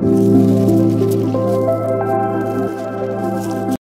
Thank you.